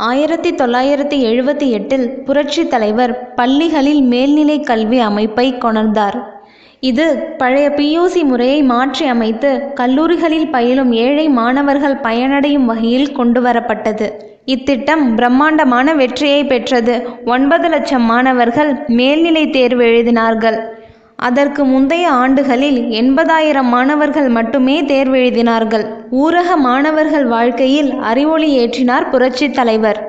ஆயிரத்தி தொள்ளாயிரத்தி எழுபத்தி எட்டில் புரட்சித் தலைவர் பள்ளிகளில் மேல்நிலைக் கல்வி அமைப்பை கொணர்ந்தார். இது பழைய பியூசி முறையை மாற்றி அமைத்து கல்லூரிகளில் பயிலும் ஏழை மாணவர்கள் பயனடையும் வகையில் கொண்டுவரப்பட்டது. இத்திட்டம் பிரம்மாண்டமான வெற்றியை பெற்றது. ஒன்பது லட்சம் மாணவர்கள் மேல்நிலை தேர்வு எழுதினார்கள். அதற்கு முந்தைய ஆண்டுகளில் எண்பதாயிரம் மாணவர்கள் மட்டுமே தேர்வெழுதினார்கள். ஊரக மாணவர்கள் வாழ்க்கையில் அறிவொளி ஏற்றினார் புரட்சித் தலைவர்.